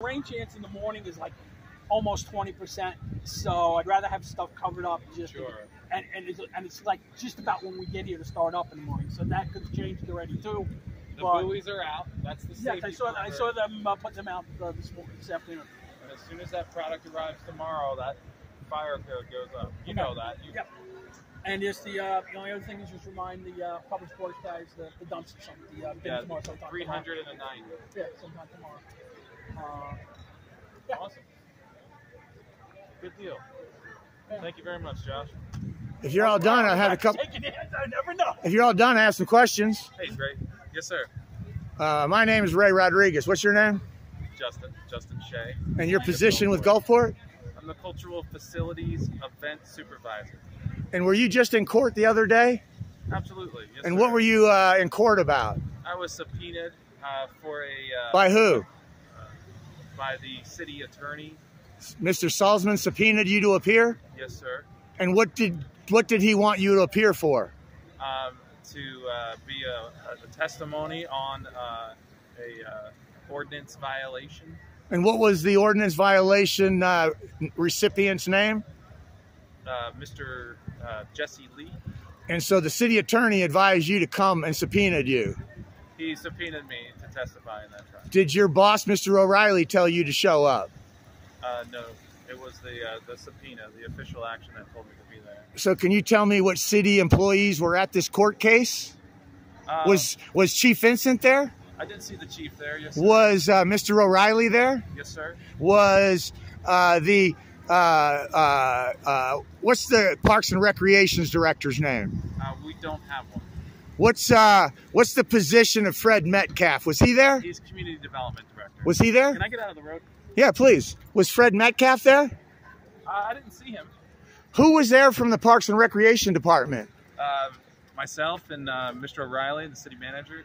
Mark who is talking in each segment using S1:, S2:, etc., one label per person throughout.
S1: Rain chance in the morning is like almost 20%. So I'd rather have stuff covered up just
S2: Sure.
S1: and, and it's and it's like just about when we get here to start up in the morning. So that could change already too.
S2: The
S1: But-
S2: buoys are out. That's the
S1: Yes,
S2: safety.
S1: I saw I saw them uh, put them out uh, this morning, this afternoon.
S2: And as soon as that product arrives tomorrow, that fire code goes up. You
S1: Okay.
S2: know that. You,
S1: Yep. And just the uh, the only other thing is just remind the uh, public sports guys the, the dumps or something. The, uh,
S2: Yeah,
S1: tomorrow sometime.
S2: three
S1: tomorrow.
S2: hundred and a nine.
S1: Yeah, sometime tomorrow. Uh, Yeah.
S2: Awesome. Good deal. Thank you very much, Josh.
S3: If you're all done, I had a couple.
S1: Taking it, I never know.
S3: If you're all done, I have some questions.
S2: Hey, Ray. Yes, sir.
S3: Uh, my name is Ray Rodriguez. What's your name
S2: Justin. Justin Shea.
S3: and your position with Gulfport?
S2: I'm the Cultural Facilities Event Supervisor.
S3: And were you just in court the other day?
S2: Absolutely. Yes,
S3: And
S2: sir.
S3: what were you uh, in court about?
S2: I was subpoenaed uh, for a uh,
S3: By who?
S2: By the city attorney.
S3: Mr. Salzman subpoenaed you to appear.
S2: Yes, sir.
S3: And what did what did he want you to appear for?
S2: Um, to uh, be a, a testimony on uh, a uh, ordinance violation.
S3: And what was the ordinance violation uh, recipient's name?
S2: Uh, Mr. Uh, Jesse Lee.
S3: And so the city attorney advised you to come and subpoenaed you.
S2: He subpoenaed me to testify in that trial.
S3: Did your boss, Mr. O'Reilly, tell you to show up?
S2: Uh, no, it was the uh, the subpoena, the official action that told me to be there.
S3: So can you tell me what city employees were at this court case?
S2: Uh,
S3: Was was Chief Vincent there?
S2: I did see the chief there. Yes, sir.
S3: Was uh, Mr. O'Reilly there?
S2: Yes, sir.
S3: Was uh, the uh, uh, uh, what's the Parks and Recreations director's name?
S2: Uh, we don't have one.
S3: What's uh, what's the position of Fred Metcalf? Was he there?
S2: He's community development director.
S3: Was he there?
S2: Can I get out of the road?
S3: Yeah, please. Was Fred Metcalf there?
S2: Uh, I didn't see him.
S3: Who was there from the Parks and Recreation Department?
S2: Uh, myself and uh, Mr. O'Reilly, the city manager.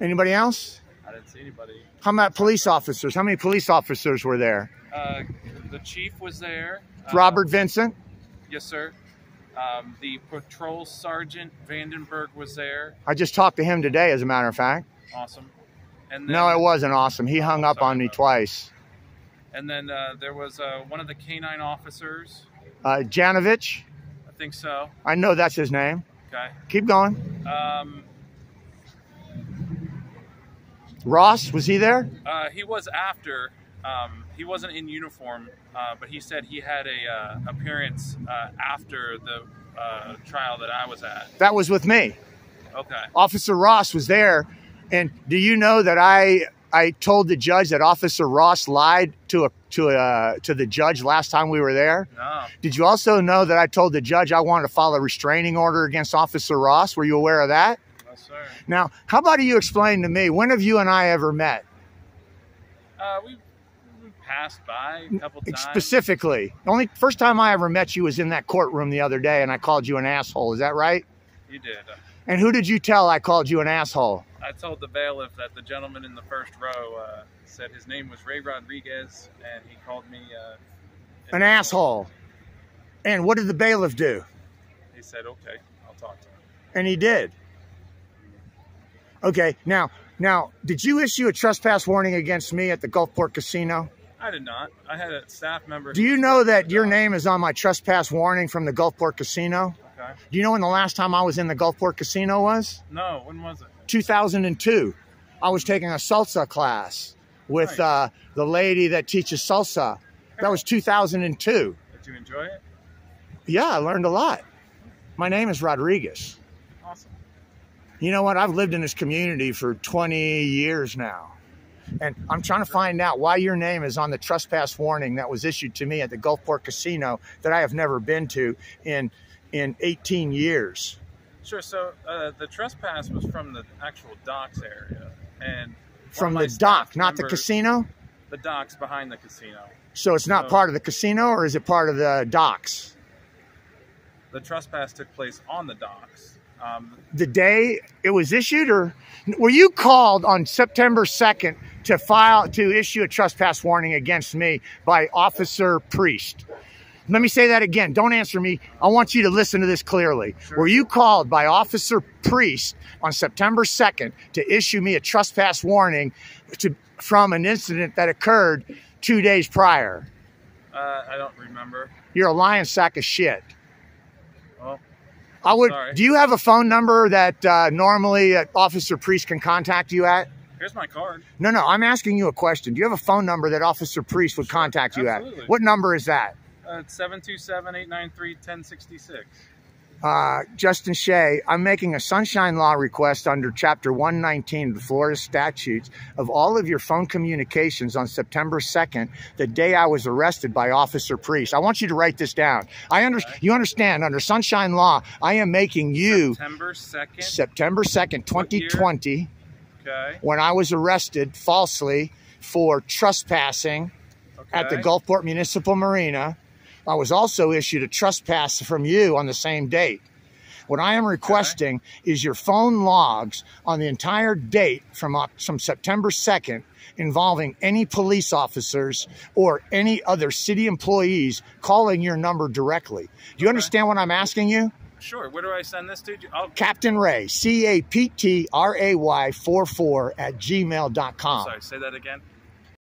S3: Anybody else?
S2: I didn't see anybody.
S3: How about police officers? How many police officers were there?
S2: Uh, the chief was there. Uh,
S3: Robert Vincent.
S2: Yes, sir. Um, the patrol sergeant Vandenberg was there.
S3: I just talked to him today, as a matter of fact.
S2: Awesome. And then,
S3: No, it wasn't awesome. He hung up on me twice.
S2: And then uh, there was uh, one of the canine officers.
S3: Uh, Janovich,
S2: I think so.
S3: I know that's his name.
S2: Okay.
S3: Keep going.
S2: Um,
S3: Ross, was he there?
S2: uh, he was after. Um, he wasn't in uniform, uh, but he said he had a uh, appearance uh, after the uh, trial that I was at.
S3: That was with me.
S2: Okay.
S3: Officer Ross was there. And do you know that I I told the judge that Officer Ross lied to a to a to the judge last time we were there?
S2: No.
S3: Did you also know that I told the judge I wanted to file a restraining order against Officer Ross? Were you aware of that?
S2: No, sir.
S3: Now, how about you explain to me when have you and I ever met?
S2: Uh, we passed by a couple times.
S3: Specifically, only first time I ever met you was in that courtroom the other day, and I called you an asshole. Is that right?
S2: You did.
S3: And who did you tell I called you an asshole?
S2: I told the bailiff that the gentleman in the first row uh, said his name was Ray Rodriguez, and he called me uh,
S3: An asshole. And what did the bailiff do?
S2: He said, "Okay, I'll talk to him."
S3: And he did. Okay, now, now, did you issue a trespass warning against me at the Gulfport Casino?
S2: I did not. I had a staff member.
S3: Do you know that your name is on my trespass warning from the Gulfport Casino?
S2: Okay.
S3: Do you know when the last time I was in the Gulfport Casino was?
S2: No, when was it?
S3: 2002. I was taking a salsa class with
S2: Nice.
S3: uh, the lady that teaches salsa. That was 2002.
S2: Did you enjoy it?
S3: Yeah, I learned a lot. My name is Rodriguez.
S2: Awesome.
S3: You know what? I've lived in this community for 20 years now. And I'm trying to find out why your name is on the trespass warning that was issued to me at the Gulfport Casino that I have never been to in in 18 years.
S2: Sure. So uh, the trespass was from the actual docks area, and
S3: From the dock, not the casino?
S2: The docks behind the casino.
S3: So it's not
S2: No.
S3: part of the casino or is it part of the docks?
S2: The trespass took place on the docks. Um,
S3: The day it was issued or were you called on September 2nd to file to issue a trespass warning against me by Officer Priest? Let me say that again. Don't answer me. I want you to listen to this clearly. Were you called by Officer Priest on September 2nd to issue me a trespass warning to, from an incident that occurred two days prior?
S2: Uh, I don't remember.
S3: You're a lying sack of shit.
S2: Well,
S3: I would.
S2: Sorry.
S3: Do you have a phone number that uh, normally uh, Officer Priest can contact you at?
S2: Here's my card.
S3: No, no. I'm asking you a question. Do you have a phone number that Officer Priest would contact you
S2: absolutely.
S3: at? What number is that?
S2: Uh, it's 727-893-1066.
S3: Uh, Justin Shea, I'm making a sunshine law request under Chapter 119 of the Florida statutes of all of your phone communications on September 2nd, the day I was arrested by Officer Priest. I want you to write this down. I under, You understand, under sunshine law, I am making you
S2: September 2nd.
S3: September 2nd, 2020,
S2: Okay.
S3: when I was arrested falsely for trespassing
S2: Okay.
S3: at the Gulfport Municipal Marina. I was also issued a trespass from you on the same date. What I am requesting is your phone logs on the entire date from, from September 2nd involving any police officers or any other city employees calling your number directly. Do you understand what I'm asking you?
S2: Sure. Where do I send this to? I'll,
S3: Captain Ray, C A P T R A Y 44 at gmail.com.
S2: sorry, say that again.